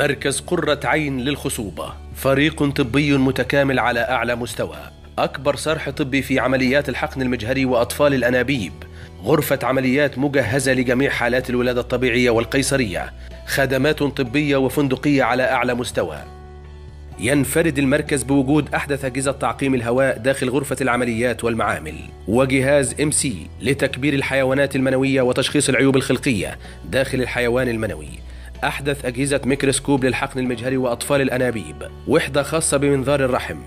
مركز قرة عين للخصوبة. فريق طبي متكامل على أعلى مستوى. أكبر صرح طبي في عمليات الحقن المجهري وأطفال الأنابيب. غرفة عمليات مجهزة لجميع حالات الولادة الطبيعية والقيصرية. خدمات طبية وفندقية على أعلى مستوى. ينفرد المركز بوجود أحدث أجهزة تعقيم الهواء داخل غرفة العمليات والمعامل. وجهاز ام سي لتكبير الحيوانات المنوية وتشخيص العيوب الخلقية داخل الحيوان المنوي. أحدث أجهزة ميكروسكوب للحقن المجهري وأطفال الأنابيب وحدة خاصة بمنظار الرحم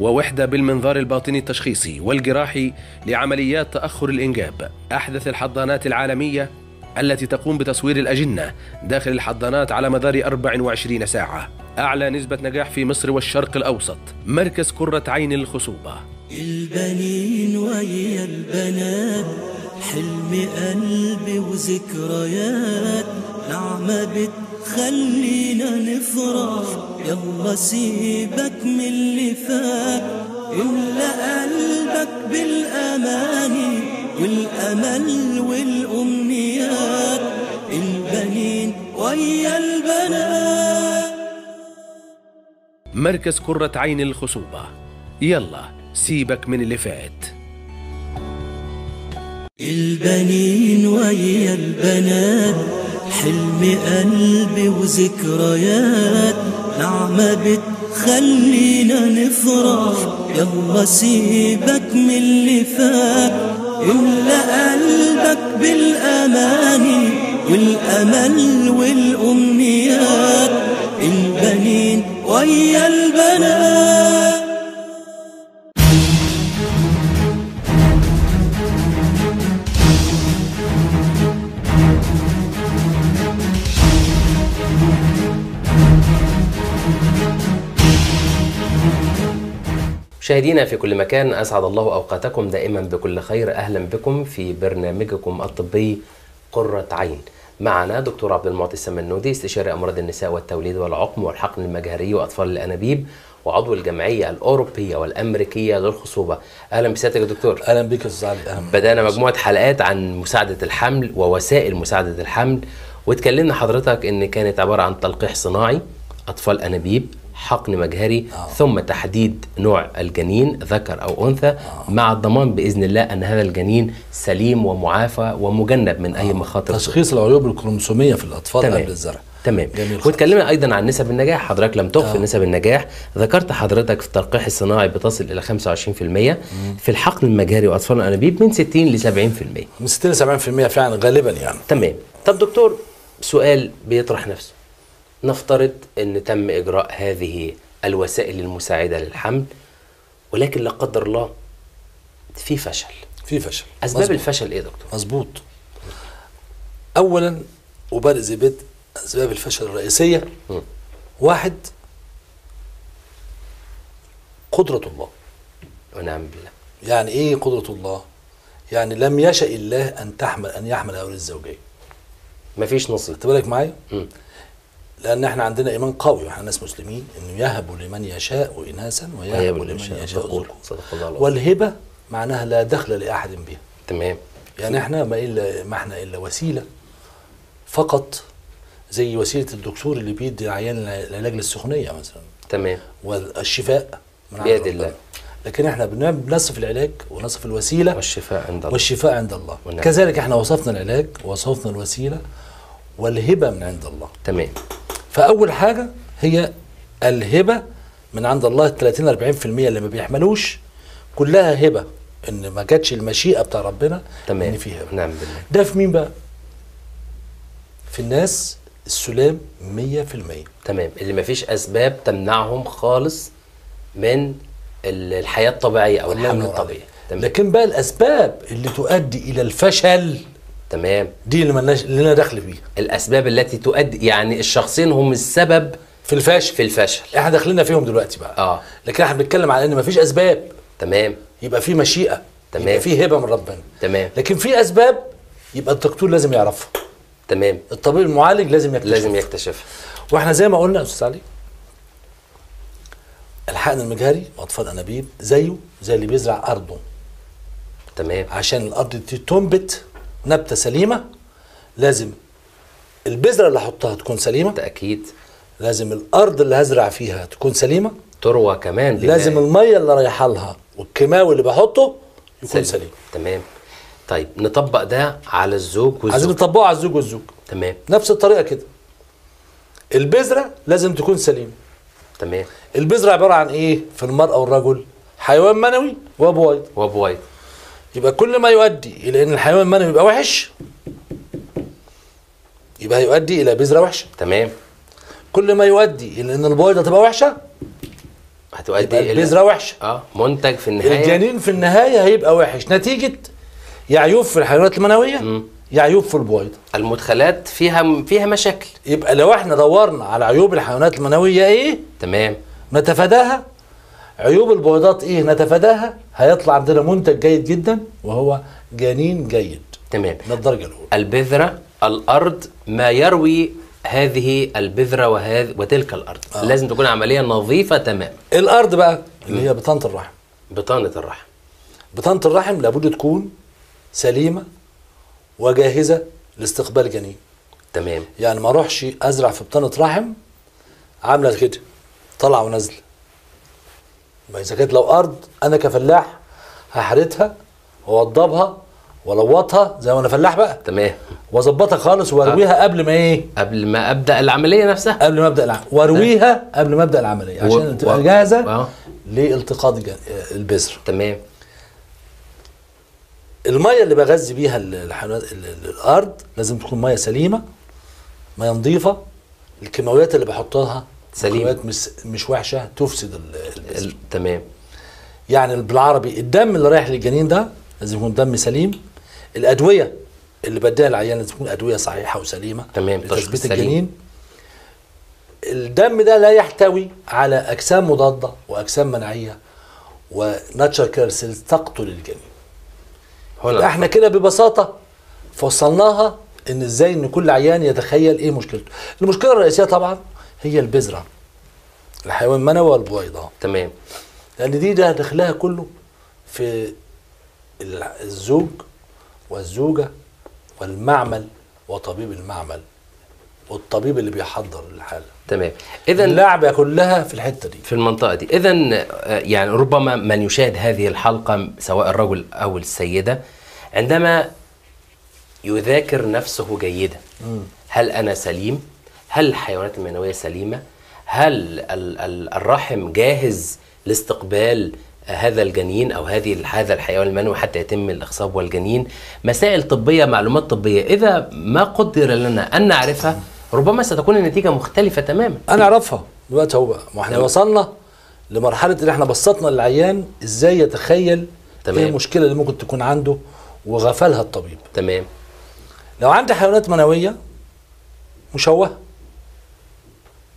ووحدة بالمنظار الباطني التشخيصي والجراحي لعمليات تأخر الإنجاب. أحدث الحضانات العالمية التي تقوم بتصوير الأجنة داخل الحضانات على مدار 24 ساعة. أعلى نسبة نجاح في مصر والشرق الأوسط. مركز قرة عين الخصوبة. البنين ويا البنات. حلم قلبي وذكريات نعمة بتخلينا نفرح. يلا سيبك من اللي فات املأ قلبك بالأماني والأمل والأمنيات. البنين ويا البنات. مركز قرة عين الخصوبة. يلا سيبك من اللي فات. البنين ويا البنات حلم قلبي وذكريات. نعمة بتخلينا نفرح. يلا سيبك من اللي فات. املأ قلبك بالأماني والأمل والأمنيات. البنين ويا البنات. مشاهدينا في كل مكان أسعد الله أوقاتكم دائما بكل خير. أهلا بكم في برنامجكم الطبي قرة عين. معنا دكتور عبد المعطي السمنودي استشاري أمراض النساء والتوليد والعقم والحقن المجهري وأطفال الأنابيب وعضو الجمعية الأوروبية والأمريكية للخصوبة. أهلا بسيادتك يا دكتور. أهلا بك أستاذ علي. بدأنا مجموعة حلقات عن مساعدة الحمل ووسائل مساعدة الحمل واتكلمنا حضرتك إن كانت عبارة عن تلقيح صناعي أطفال أنابيب حقن مجهري آه. ثم تحديد نوع الجنين ذكر أو أنثى آه. مع الضمان بإذن الله أن هذا الجنين سليم ومعافى ومجنب من أي مخاطر. تشخيص العيوب الكروموسومية في الأطفال تمام. قبل الزرع. تمام. واتكلمنا أيضا عن نسب النجاح. حضرتك لم تغفل نسب النجاح. ذكرت حضرتك في التلقيح الصناعي بتصل إلى 25% في الحقن المجهري وأطفال الأنابيب من 60 ل 70% من 60 ل 70% فعلا غالبا يعني. تمام. طب دكتور سؤال بيطرح نفسه. نفترض أن تم إجراء هذه الوسائل المساعدة للحمل ولكن لا قدر الله في فشل. في فشل. أسباب مظبوط. الفشل إيه يا دكتور؟ مظبوط. اولا وبدء ذي بدء أسباب الفشل الرئيسية. مم. واحد قدرة الله. ونعم بالله. يعني إيه قدرة الله؟ يعني لم يشأ الله أن تحمل أن يحمل أولاد الزوجيه مفيش نصيب. خدت بالك معايا. لأن إحنا عندنا إيمان قوي وإحنا ناس مسلمين إنه يهب لمن يشاء اناثا ويهب لمن يشاء. ذكورا صدق الله العظيم. والهبة معناها لا دخل لأحد بها. تمام. يعني إحنا ما الا ما إحنا إلا وسيلة فقط زي وسيلة الدكتور اللي بيدي العيان العلاج للسخونيه مثلا. تمام. والشفاء من عند بيد. الله. لكن إحنا بن- بنصف العلاج ونصف الوسيلة والشفاء عند الله. والشفاء عند الله. ونعم. كذلك إحنا وصفنا العلاج ووصفنا الوسيلة والهبة من عند الله. تمام. فأول حاجة هي الهبة من عند الله ال 30 40% اللي ما بيحملوش. كلها هبة إن ما جاتش المشيئة بتاع ربنا تمام. ان في هبة. نعم بالله. ده في مين بقى؟ في الناس السلام 100% تمام. اللي مفيش أسباب تمنعهم خالص من ال- الحياة الطبيعية أو الله الحمل الطبيعي. تمام. لكن بقى الأسباب اللي تؤدي إلى الفشل تمام؟ دي اللي مالناش اللي لنا دخل فيها. الأسباب التي تؤدي يعني الشخصين هم السبب في الفشل. في الفشل. إحنا داخلين فيهم دلوقتي بقى. آه. لكن إحنا بنتكلم على إن مفيش أسباب. تمام. يبقى في مشيئة. تمام. يبقى في هبة من ربنا. تمام. لكن في أسباب يبقى الدكتور لازم يعرفها. تمام. الطبيب المعالج لازم يكتشفها. لازم يكتشفها. وإحنا زي ما قلنا يا أستاذ علي الحقن المجهري وأطفال أنابيب زيه زي اللي بيزرع أرضه. تمام. عشان الأرض دي تنبت نبتة سليمة لازم البذرة اللي احطها تكون سليمة. تاكيد لازم الأرض اللي هزرع فيها تكون سليمة. تروى كمان لازم المية اللي رايحة لها والكيماوي اللي بحطه يكون سليم. تمام. طيب نطبق ده على الزوج عايزين والزوج نطبقه على الزوج والزوج. تمام. نفس الطريقة كده. البذرة لازم تكون سليمة. تمام. البذرة عبارة عن إيه؟ في المرأة والرجل حيوان منوي وبويض وبوايض يبقى كل ما يؤدي إلى إن الحيوان المنوي يبقى وحش يبقى هيؤدي إلى بذرة وحشة. تمام. كل ما يؤدي إلى إن البويضة تبقى وحشة هتؤدي إلى البذرة وحشة. آه منتج في النهاية. الجنين في النهاية هيبقى وحش. نتيجة يا عيوب في الحيوانات المنوية يا عيوب في البويضة. المدخلات فيها فيها مشاكل. يبقى لو إحنا دورنا على عيوب الحيوانات المنوية إيه؟ تمام. نتفاداها. عيوب البويضات إيه؟ نتفاداها. هيطلع عندنا منتج جيد جدا وهو جنين جيد. تمام. من الدرجة الأولى. البذرة الأرض ما يروي هذه البذرة وهذه وتلك الأرض. آه. لازم تكون عملية نظيفة تمام. الأرض بقى اللي هي بطانة الرحم. بطانة الرحم. بطانة الرحم لابد تكون سليمة وجاهزة لاستقبال جنين. تمام. يعني ما أروحش أزرع في بطانة رحم عاملة كده طالعه ونازله إذا كانت لو أرض أنا كفلاح هحرتها وأوضبها وألوطها زي ما أنا فلاح بقى. تمام. وأظبطها خالص وأرويها قبل ما إيه؟ قبل ما أبدأ العملية نفسها؟ قبل ما أبدأ العملية. وأرويها قبل ما أبدأ العملية عشان و- تبقى و- جاهزة آه. لالتقاط البذر. تمام. المية اللي بغذي بيها ال- الحيوانات ال- ال- الأرض لازم تكون مية سليمة مية نظيفة. الكيماويات اللي بحطها كيماويات مش مش وحشة تفسد ال- البذر ال- تمام. يعني بالعربي الدم اللي رايح للجنين ده لازم يكون دم سليم. الأدوية اللي بديها العيان لازم تكون أدوية صحيحة وسليمة تمام، لتثبيت سليم. الجنين. الدم ده لا يحتوي على أجسام مضادة وأجسام مناعيه و natural killer cells تقتل الجنين. هنا. إحنا كده ببساطة فصلناها إن إزاي إن كل عيان يتخيل إيه مشكلته. المشكلة الرئيسية طبعا هي البذرة الحيوان المنوي والبويضة. تمام. لأن دي ده دخلها كله في ال- الزوج والزوجة والمعمل وطبيب المعمل والطبيب اللي بيحضر الحالة. تمام. إذا اللعبة كلها في الحتة دي. في المنطقة دي. إذا يعني ربما من يشاهد هذه الحلقة سواء الرجل أو السيدة عندما يذاكر نفسه جيدا. هل أنا سليم؟ هل الحيوانات المنوية سليمة؟ هل ال- ال- الرحم جاهز لاستقبال هذا الجنين أو هذه هذا الحيوان المنوي حتى يتم الإخصاب والجنين؟ مسائل طبية معلومات طبية إذا ما قدر لنا أن نعرفها ربما ستكون النتيجة مختلفة تماما أنا أعرفها دلوقتي هو ما إحنا تمام. وصلنا لمرحلة اللي إحنا بسطنا للعيان إزاي يتخيل تمام. إيه المشكلة اللي ممكن تكون عنده وغفلها الطبيب تمام لو عندي حيوانات منوية مشوهة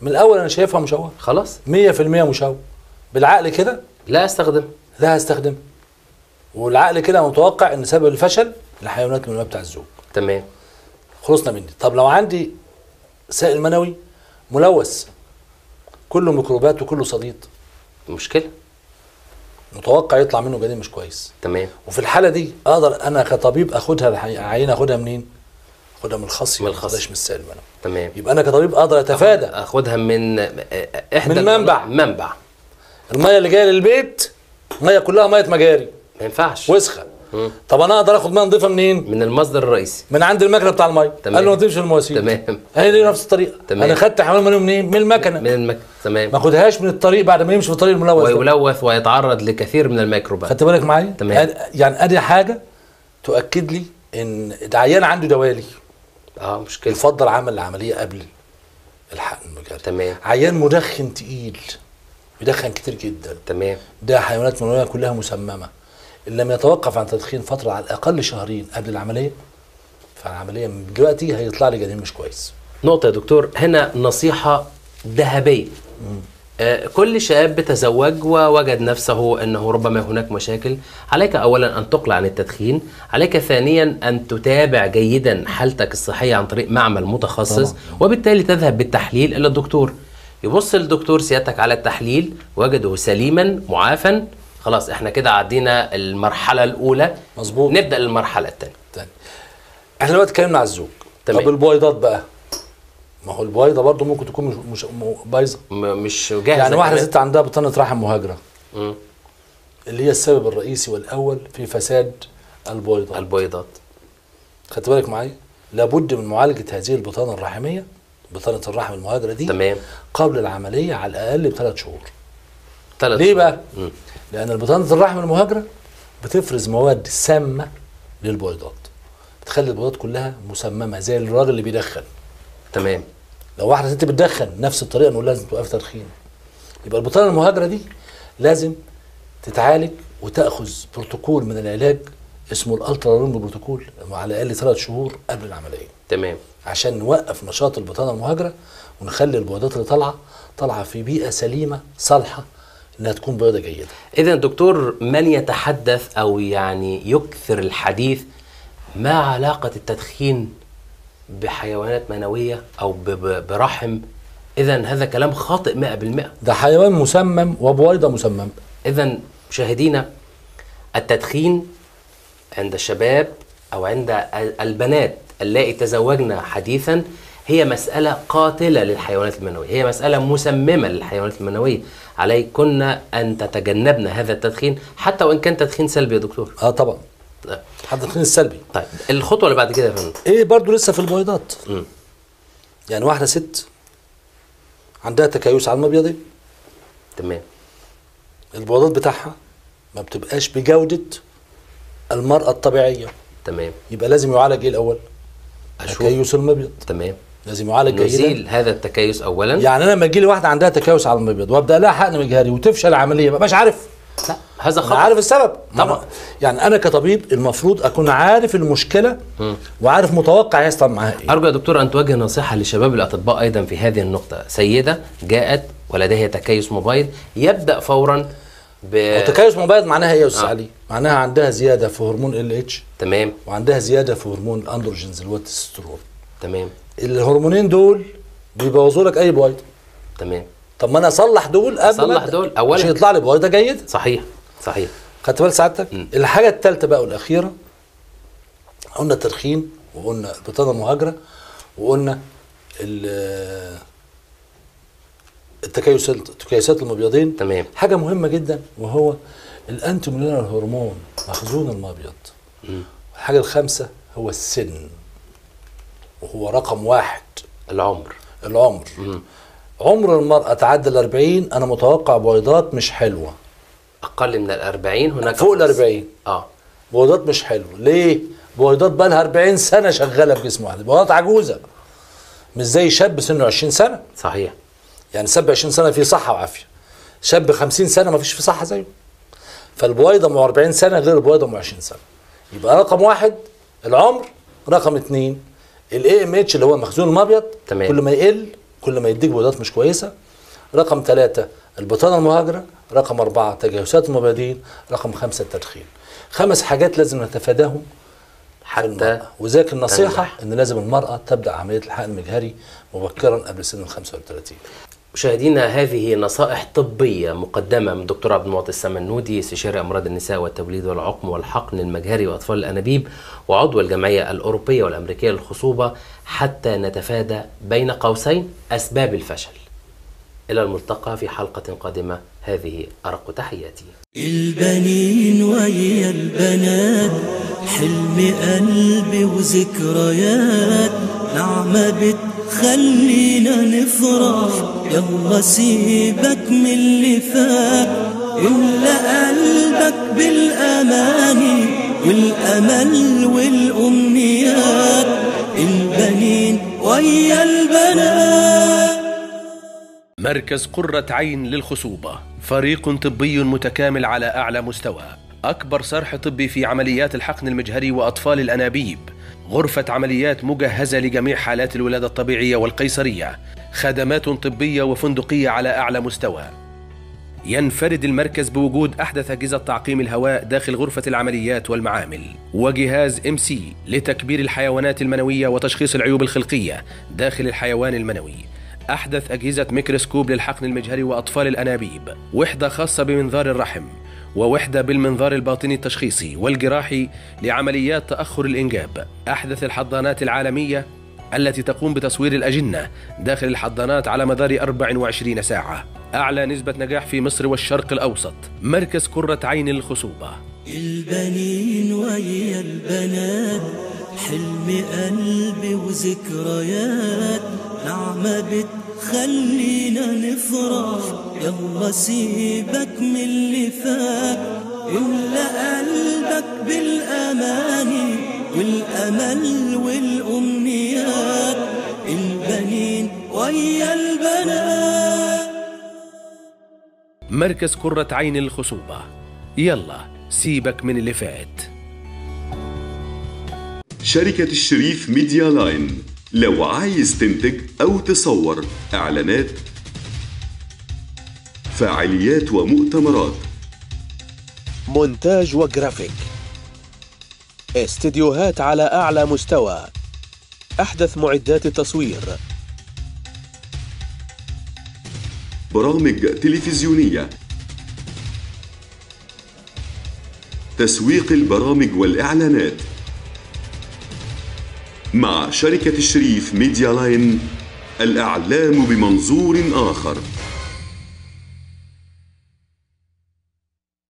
من الأول أنا شايفها مشوهه خلاص. 100% مشوه. بالعقل كده؟ لا أستخدم. لا هستخدمها والعقل كده متوقع إن سبب الفشل الحيوانات المنويه بتاع الزوج. تمام. خلصنا مني. طب لو عندي سائل منوي ملوث كله ميكروبات وكله صديد. مشكلة. متوقع يطلع منه جنين مش كويس. تمام. وفي الحالة دي أقدر أنا كطبيب أخدها الحي- عينه أخدها منين؟ اخدها من الخصي من ما الخصي. اخدهاش من السائل المنوي تمام. يبقى أنا كطبيب أقدر أتفادى. آخدها من آه، إحدى من منبع. منبع. المية اللي جاية للبيت ميه كلها مية مجاري. ما ينفعش. وسخة. طب أنا أقدر آخد ميه نظيفة منين؟ من المصدر الرئيسي. من عند المكنة بتاع المية. تمام. قال له ما تمشي المواسير. تمام. هي دي نفس الطريقة. تمام. أنا خدت حيوان منوي منين؟ من المكنة. من المك... تمام. ما أخدهاش من الطريق بعد ما يمشي في الطريق الملوث. ويلوث ويتعرض لكثير من الميكروبات. خدت بالك معايا؟ تمام. يعني أدي حاجة تؤكد لي إن العيان عنده دوالي. آه مشكلة. يفضل عمل العملية قبل الحقن المجاري تمام. عيان مدخن تقيل بيدخن كتير جدا. تمام. ده حيوانات منويه كلها مسممة. إن لم يتوقف عن تدخين فترة على الأقل شهرين قبل العملية فالعملية من دلوقتي هيطلع لي جنين مش كويس. نقطة يا دكتور. هنا نصيحة ذهبية. آه، كل شاب تزوج ووجد نفسه إنه ربما هناك مشاكل. عليك اولا أن تقلع عن التدخين. عليك ثانيا أن تتابع جيدا حالتك الصحية عن طريق معمل متخصص. وبالتالي تذهب بالتحليل إلى الدكتور. يبص الدكتور سيادتك على التحليل وجده سليما معافا. خلاص إحنا كده عدينا المرحلة الأولى. مظبوط. نبدأ المرحله الثانية. تاني إحنا دلوقتي اتكلمنا على الزوج. تمام. طب البويضات بقى؟ ما هو البويضه برضه ممكن تكون مش, مش م- بايظة. م- مش جاهزة يعني واحدة. ست عندها بطانه رحم مهاجرة. مم. اللي هي السبب الرئيسي والأول في فساد البويضه البويضات خدت بالك معايا؟ لابد من معالجة هذه البطانة الرحمية بطانة الرحم المهاجرة دي تمام. قبل العملية على الأقل بثلاث شهور. ثلاث ليه بقى؟ لأن البطانة الرحم المهاجرة بتفرز مواد سامة للبويضات بتخلي البويضات كلها مسممة زي الراجل اللي بيدخن. تمام. لو واحدة ست بتدخن نفس الطريقة نقول لازم توقف تدخين. يبقى البطانة المهاجرة دي لازم تتعالج وتأخذ بروتوكول من العلاج اسمه الالترا لونج بروتوكول على الأقل ثلاث شهور قبل العملية. تمام. عشان نوقف نشاط البطانة المهاجرة ونخلي البويضات اللي طالعة طالعة في بيئة سليمة صالحة إنها تكون بيضه جيدة. اذا دكتور من يتحدث أو يعني يكثر الحديث ما علاقة التدخين بحيوانات منوية أو برحم. اذا هذا كلام خاطئ 100% ده حيوان مسمم وبويضة مسممه اذا مشاهدينا التدخين عند الشباب أو عند ال- البنات اللائي تزوجن حديثا هي مسألة قاتلة للحيوانات المنوية. هي مسألة مسممة للحيوانات المنوية. عليكن أن تتجنبن هذا التدخين حتى وإن كان تدخين سلبي يا دكتور. آه طبعا. حد التدخين السلبي. طيب الخطوة اللي بعد كده يا فندم؟ إيه برضو لسه في البويضات. مم. يعني واحدة ست عندها تكيس على المبيضين تمام. البويضات بتاعها ما بتبقاش بجودة المرأة الطبيعية. تمام. يبقى لازم يعالج إيه الأول؟ أشوف. تكيس المبيض. تمام. لازم يعالج جيدا نزيل هذا التكيس أولا. يعني أنا لما تجي لي واحدة عندها تكيس على المبيض وأبدأ لها حقن مجهري وتفشل العملية ما بقاش عارف. لا هذا خطأ. عارف السبب. طبعا. يعني أنا كطبيب المفروض أكون عارف المشكلة وعارف متوقع يحصل معاها إيه. أرجو يا دكتور أن توجه نصيحة لشباب الأطباء أيضا في هذه النقطة. سيدة جاءت ولديها تكيس مبيض يبدأ فورا ب وتكيس مبيض معناها إيه يا أستاذ آه. علي؟ معناها عندها زيادة في هرمون ال اتش تمام. وعندها زيادة في هرمون الأندروجينز اللي هو تمام. الهرمونين دول بيبوظوا لك أي بويضة. تمام. طب ما أنا أصلح دول قبل أبدأ. دول. أولاً. عشان يطلع لي بويضه جيده صحيح صحيح. خدت بال سعادتك؟ مم. الحاجة الثالثه بقى والأخيرة قلنا التدخين وقلنا البطانة المهاجرة وقلنا ال- التكيس تكيسات المبيضين. تمام. حاجة مهمة جدا وهو الانتي مولينر هرمون مخزون المبيض. الحاجة الخامسة هو السن وهو رقم واحد. العمر. العمر. عمر المرأة تعدى ال 40 أنا متوقع بويضات مش حلوة. أقل من الأربعين هناك فوق ال فرص. 40 آه. بويضات مش حلوة. ليه؟ بويضات بقى لها 40 سنة شغالة في جسم واحد بويضات عجوزة. مش زي شاب سنه 20 سنة. صحيح. يعني شاب 20 سنة فيه صحة وعافية. شاب 50 سنة ما فيش فيه صحة زيه. فالبويضة ام 40 سنة غير البويضة ام 20 سنة. يبقى رقم واحد العمر رقم اثنين ال AMH اللي هو المخزون المبيض تمام. كل ما يقل كل ما يديك بويضات مش كويسة. رقم ثلاثة البطانة المهاجرة. رقم أربعة تجاوزات المبادئ رقم خمسة التدخين. خمس حاجات لازم نتفاداهم. حتى المرأة وذاك النصيحة. إن لازم المرأة تبدأ عملية الحقن المجهري مبكرا قبل سن ال 35 مشاهدينا هذه نصائح طبية مقدمة من دكتور عبد المعطي السمنودي استشاري أمراض النساء والتوليد والعقم والحقن المجهري وأطفال الأنابيب وعضو الجمعية الأوروبية والأمريكية للخصوبة حتى نتفادى بين قوسين أسباب الفشل. إلى الملتقى في حلقة قادمة. هذه أرق تحياتي. البنين ويا البنات حلم قلبي وذكريات نعمة بتخلينا نفرح. يلا سيبك من اللي فات. املأ قلبك بالأماني والأمل والأمنيات. البنين ويا البنات. مركز قرة عين للخصوبة. فريق طبي متكامل على أعلى مستوى. أكبر صرح طبي في عمليات الحقن المجهري وأطفال الأنابيب. غرفة عمليات مجهزة لجميع حالات الولادة الطبيعية والقيصرية خدمات طبية وفندقية على أعلى مستوى. ينفرد المركز بوجود أحدث أجهزة تعقيم الهواء داخل غرفة العمليات والمعامل. وجهاز MC لتكبير الحيوانات المنوية وتشخيص العيوب الخلقية داخل الحيوان المنوي. أحدث أجهزة ميكروسكوب للحقن المجهري وأطفال الأنابيب. وحدة خاصة بمنظار الرحم. ووحدة بالمنظار الباطني التشخيصي والجراحي لعمليات تأخر الإنجاب. أحدث الحضانات العالمية التي تقوم بتصوير الأجنة داخل الحضانات على مدار 24 ساعة. أعلى نسبة نجاح في مصر والشرق الأوسط. مركز كرة عين الخصوبة. البنين ويا البنات حلم قلبي وذكريات نعمة بتخلينا نفرح. يلا سيبك من اللي فات. املأ قلبك بالأماني والأمل والأمنيات. البنين ويا البنات. مركز كرة عين الخصوبة. يلا سيبك من اللي فات. شركة الشريف ميديا لاين. لو عايز تنتج أو تصور إعلانات فعاليات ومؤتمرات. مونتاج وجرافيك. استديوهات على أعلى مستوى. أحدث معدات التصوير. برامج تلفزيونية. تسويق البرامج والإعلانات. مع شركة الشريف ميديا لاين الإعلام بمنظور آخر.